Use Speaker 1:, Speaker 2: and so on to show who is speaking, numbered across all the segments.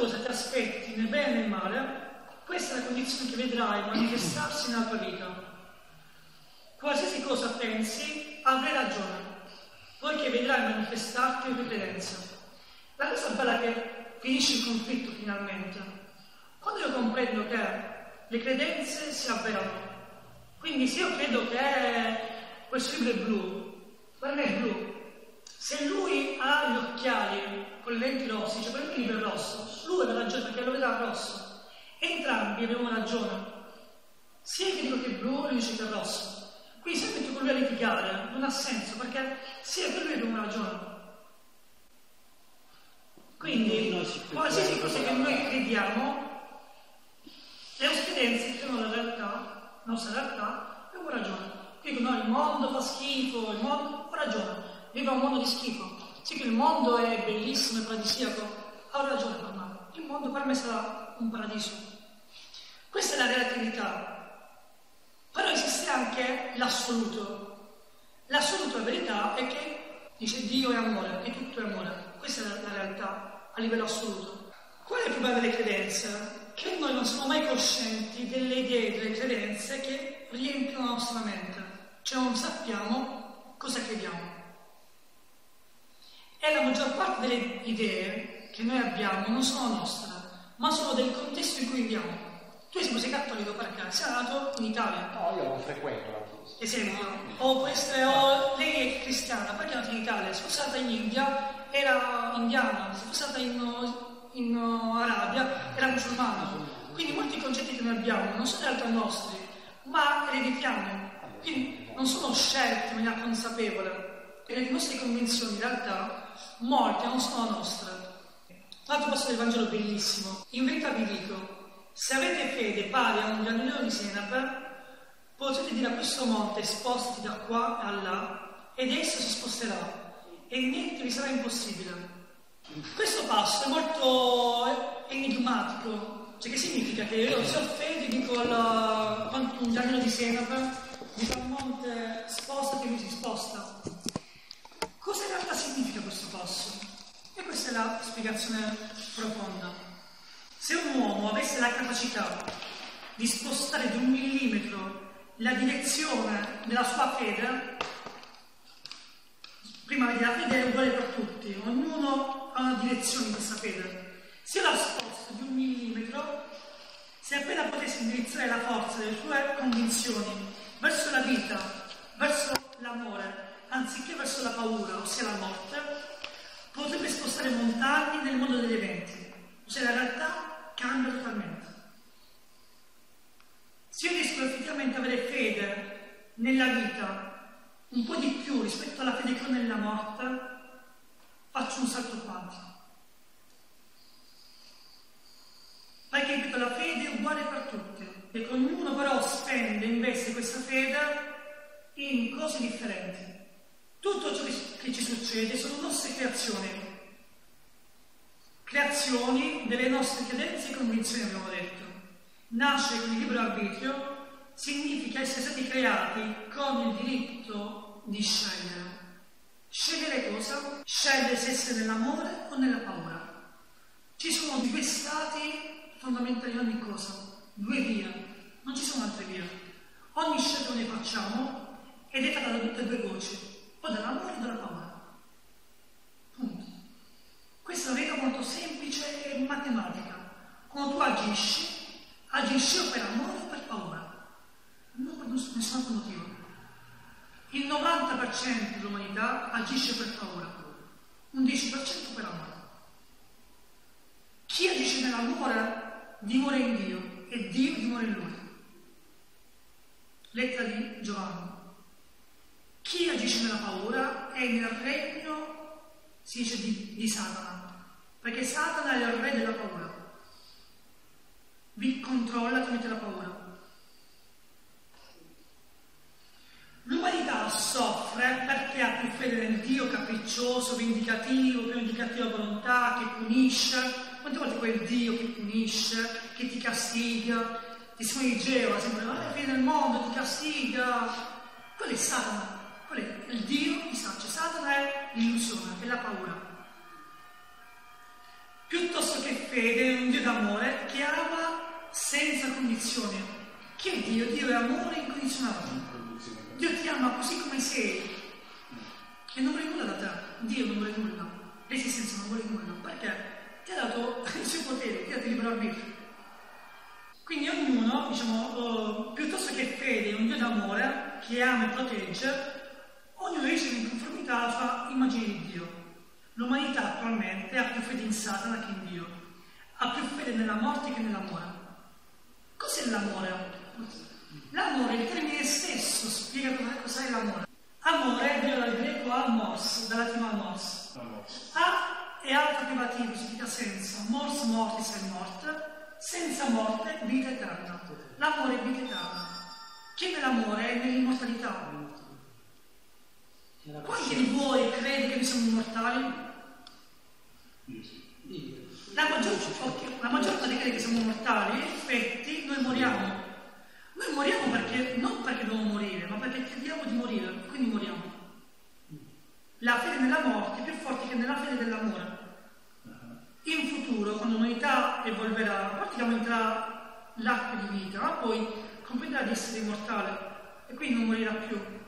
Speaker 1: cosa ti aspetti nel bene nel male, questa è la condizione che vedrai manifestarsi nella tua vita. Qualsiasi cosa pensi, avrai ragione, poiché vedrai manifestarti tue credenze. La cosa bella è che finisce il conflitto finalmente. Quando io comprendo che le credenze si avverano, quindi se io credo che questo libro è blu, per me è blu, se lui ha gli occhiali con le lenti rossi, cioè per me il libro è rosso, lui ha ragione perché lo vedrà rosso. Entrambi abbiamo ragione. Sia che dico che è blu, lui dice che è rosso. Quindi se metto con lui a litigare non ha senso perché sia per lui abbiamo ragione. Quindi qualsiasi cosa che noi crediamo le esperienze che sono la realtà, la nostra realtà, abbiamo ragione. Dico no, il mondo fa schifo, il mondo ho ragione, vivo un mondo di schifo. Sì che il mondo è bellissimo e paradisiaco, ho ragione me. Il mondo per me sarà un paradiso. Questa è la relatività. Però esiste anche l'assoluto. L'assoluto la verità è che dice Dio è amore, che tutto è amore. Questa è la realtà a livello assoluto. Qual è il problema delle credenze? Che noi non siamo mai coscienti delle idee, delle credenze che riempiono la nostra mente. Cioè non sappiamo cosa crediamo. E la maggior parte delle idee che noi abbiamo non sono nostre, ma sono del contesto in cui viviamo. Tu sei cattolico perché sei nato in Italia.
Speaker 2: No, io non frequento la chiesa.
Speaker 1: Esempio, o, queste, o lei è cristiana, perché è nata in Italia? Stata in India, era indiana, stata in, in Arabia, era musulmana. Quindi molti concetti che noi abbiamo non sono in realtà nostri, ma ereditiamo. Quindi non sono scelte in maniera consapevole. E le nostre convinzioni in realtà, molte non sono nostre. Un altro passo del Vangelo bellissimo. In verità vi dico, se avete fede pari a un granellino di senape, potete dire a questo monte spostati da qua a là ed esso si sposterà e niente vi sarà impossibile. Questo passo è molto enigmatico, cioè che significa che io se ho fede dico un granellino di senape, dico al monte spostati e mi si sposta. Cosa in realtà significa questo passo? E questa è la spiegazione profonda. Se un uomo avesse la capacità di spostare di un millimetro la direzione della sua fede, prima di la fede è uguale per tutti, ognuno ha una direzione in questa fede. Se la sposta di un millimetro, se appena potesse indirizzare la forza delle sue convinzioni verso la vita, verso l'amore, anziché verso la paura, ossia la morte, potrebbe spostare montagne nel mondo degli eventi. Cioè la realtà cambia totalmente. Se io riesco effettivamente ad avere fede nella vita un po' di più rispetto alla fede che ho nella morte, faccio un salto avanti. Perché ripeto, la fede è uguale per tutti e ognuno però spende, investe questa fede in cose differenti. Tutto ciò che ci succede sono nostre creazioni, creazioni delle nostre credenze e convinzioni, abbiamo detto. Nasce con il libero arbitrio significa essere stati creati con il diritto di scegliere. Scegliere cosa? Scegliere se essere nell'amore o nella paura. Ci sono due stati fondamentali in ogni cosa, due vie, non ci sono altre vie. Ogni scelta che facciamo è dettata da tutte e due voci, o dall'amore o dalla paura. Questa è una regola molto semplice e matematica. Quando tu agisci, agisci o per amore o per paura, non per nessun altro motivo. Il 90% dell'umanità agisce per paura, un 10% per amore. Chi agisce nell'amore dimora in Dio e Dio dimora in lui. Lettera di Giovanni. Chi agisce nella paura è nel regno si dice di, di Satana, perché Satana è il re della paura. Vi controlla tramite la paura. L'umanità soffre perché ha più fede nel Dio capriccioso, vendicativo, più di cattiva volontà, che punisce. Quante volte quel Dio che punisce, che ti castiga, ti si Geova, sempre, la fine del mondo ti castiga. Quello è Satana. Il Dio di. Cioè, Satana è l'illusione, è la paura. Piuttosto che fede è un Dio d'amore che ama senza condizioni. Chi è Dio? Dio è amore incondizionato. Dio ti ama così come sei e non vuole nulla da te. Dio non vuole nulla. L'esistenza non vuole nulla. Perché? Ti ha dato il suo potere, ti ha dato il libero arbitrio. Quindi ognuno, diciamo, uh, piuttosto che fede un Dio d'amore che ama e protegge, ognuno riceve in conformità alla sua immagine di Dio. L'umanità attualmente ha più fede in Satana che in Dio, ha più fede nella morte che nell'amore. Cos'è l'amore? L'amore, il termine stesso, spiega cos'è l'amore. Amore viene dal greco amors, dal latino amors. A è alfa privativo, significa senza. Mors mortis è morte senza morte, vita eterna. L'amore è vita eterna. Chi nell'amore è nell'immortalità. Quanti di voi crede che noi siamo immortali? La maggior, la maggior parte crede che siamo mortali, in effetti noi moriamo. Noi moriamo perché, non perché dobbiamo morire, ma perché crediamo di morire, quindi moriamo. La fede nella morte è più forte che nella fede dell'amore. In futuro, quando l'umanità evolverà, praticamente entrerà l'acqua di vita, ma poi comprenderà di essere immortale e quindi non morirà più.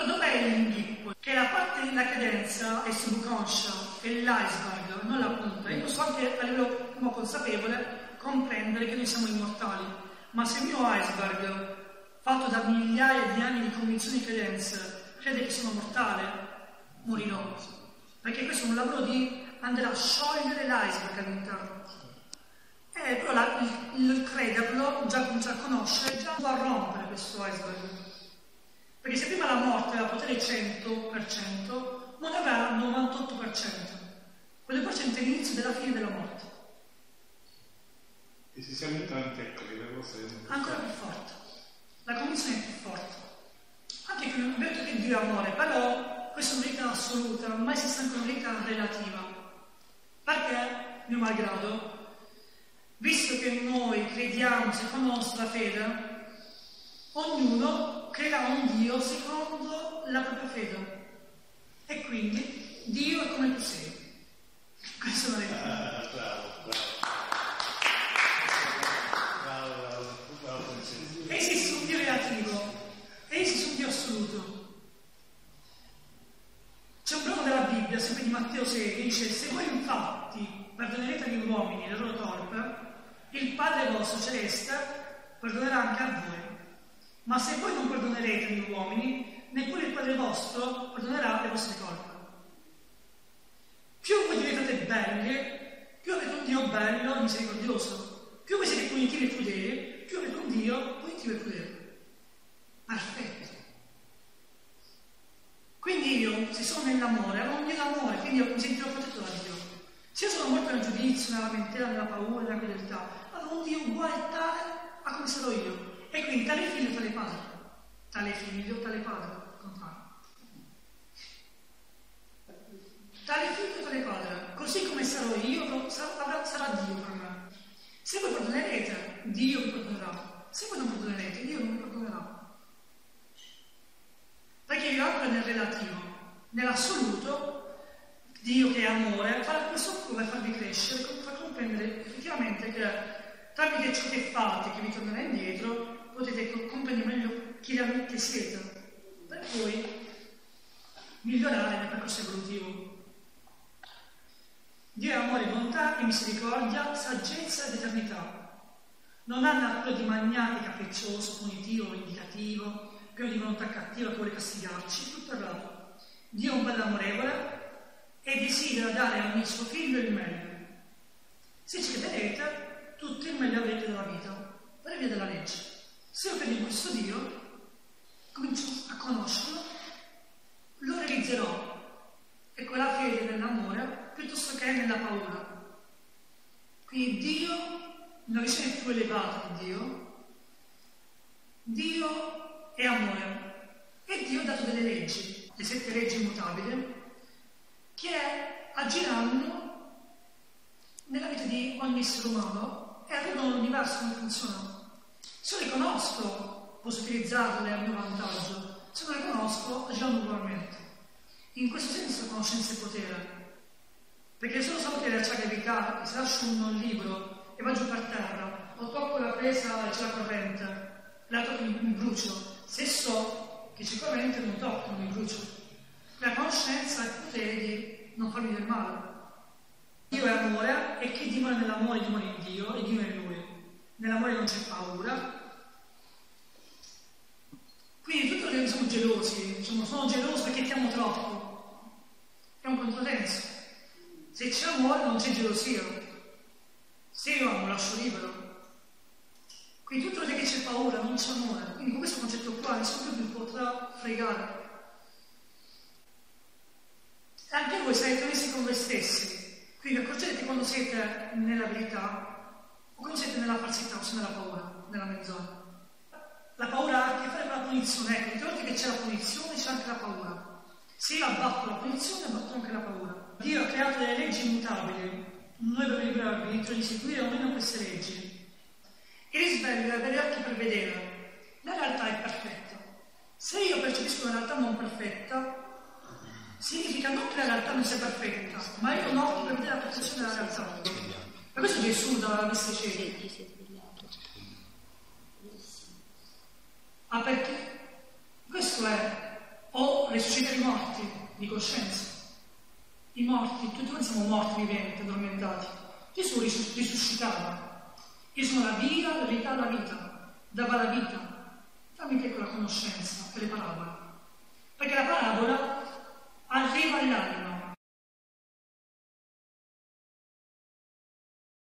Speaker 1: Ma dov'è l'inghippo? Che la parte della credenza è subconscia, è l'iceberg, non la punta. Io posso anche a livello po' consapevole comprendere che noi siamo immortali, ma se il mio iceberg, fatto da migliaia di anni di convinzioni e credenze, crede che sono mortale, morirò. Perché questo è un lavoro di andrà a sciogliere l'iceberg all'interno. E però la, il, il, crederlo, già comincia a conoscere, già va a rompere questo iceberg. Perché se prima la morte aveva potere 100%, non avrà 98%. Quello per cento è l'inizio della fine della morte.
Speaker 3: E se siamo in tanti a crederlo sempre.
Speaker 1: Ancora più forte. La convinzione è più forte. Anche che non detto che Dio è amore, però questa è una verità assoluta, ma esiste anche una verità relativa. Perché, mio malgrado, visto che noi crediamo secondo la nostra fede, ognuno crederà un Dio secondo la propria fede. E quindi Dio è come tu sei. Questo è una verità.
Speaker 3: Ah, bravo, bravo. Bravo, bravo,
Speaker 1: Esiste un Dio relativo, esiste un Dio assoluto. C'è un brano della Bibbia, sempre di Matteo 6, che dice: Se voi infatti perdonerete agli uomini le loro colpe, il Padre vostro celeste perdonerà anche a voi. Ma se voi non perdonerete agli uomini, neppure il Padre vostro perdonerà le vostre colpe. Più voi diventate belli, più avete un Dio bello e misericordioso. Più voi siete punitivi e crudeli, più avete un Dio punitivo e crudele. Perfetto. Quindi io, se sono nell'amore, avrò un Dio d'amore, quindi mi sentirò protetto da Dio. Se io sono molto nel giudizio, nella lamentela, nella paura, nella crudeltà, avrò un Dio uguale a come sarò io. E quindi tale figlio, tale padre. Tale figlio, tale padre. Contrario. Tale figlio, tale padre. Così come sarò io, sarà, sarà Dio per me. Se voi perdonerete, Dio vi perdonerà. Se voi non perdonerete, Dio non vi perdonerà. Perché vi opera nel relativo. Nell'assoluto, Dio che è amore, farà questo per farvi crescere, far comprendere effettivamente che tramite ciò che fate, che vi tornerà indietro, potete comprendere meglio chi realmente siete, per poi migliorare nel percorso evolutivo. Dio è amore, bontà e misericordia, saggezza ed eternità. Non ha natura di magnate capriccioso, punitivo, indicativo, pieno di volontà cattiva che vuole castigarci, tutto errato. Dio è un bello amorevole e desidera dare a ogni suo figlio il meglio. Se ci crederete, tutto il meglio avrete della vita, per via della legge. Se io in questo Dio, comincio a conoscerlo, lo realizzerò. E quella fede nell'amore piuttosto che nella paura. Quindi Dio, una visione più elevata di Dio, Dio è amore. E Dio ha dato delle leggi, le sette leggi immutabili, che agiranno nella vita di ogni essere umano e regolano l'universo come funziona. Se le conosco, posso utilizzarle a mio vantaggio, se non le conosco, agiranno ugualmente. In questo senso conoscenza e potere. Perché solo sapere la ciaga di carne, se lascio un libro e va giù per terra, o tocco la presa e c'è la corrente, la tocco mi, brucio. Se so che c'è corrente non tocco, mi brucio. La conoscenza ha il potere di non farmi del male. Dio è amore e chi dimora nell'amore dimora in Dio e Dio è in Lui. Nell'amore non c'è paura. Quindi tutto che siamo gelosi, diciamo, sono geloso perché ti amo troppo. È un controsenso. Se c'è amore non c'è gelosia. Se io amo lascio libero. Quindi tutto che c'è paura non c'è amore. Quindi con questo concetto qua nessuno più potrà fregare. Anche voi sarete messi con voi stessi. Quindi accorgete quando siete nella verità o quando siete nella falsità o nella paura, nella menzogna. La paura ha a che fare con la punizione. Ecco, ricordate che c'è la punizione, c'è anche la paura. Se io abbatto la punizione, abbatto anche la paura. Dio ha creato delle leggi immutabili. Noi dobbiamo libero arbitrio di seguire o meno queste leggi. Il risveglio è avere occhi per vedere. La realtà è perfetta. Se io percepisco una realtà non perfetta, significa non che la realtà non sia perfetta, ma io non ho per vedere la perfezione della realtà. Per questo Gesù dava la messa Ah, perché? Questo è o risuscita i morti di coscienza. I morti, tutti noi siamo morti viventi, addormentati. Gesù risus- risuscitava. Io sono la vita, la verità, la vita. Dava la vita tramite quella conoscenza, quelle parabole. Perché la parabola arriva all'anima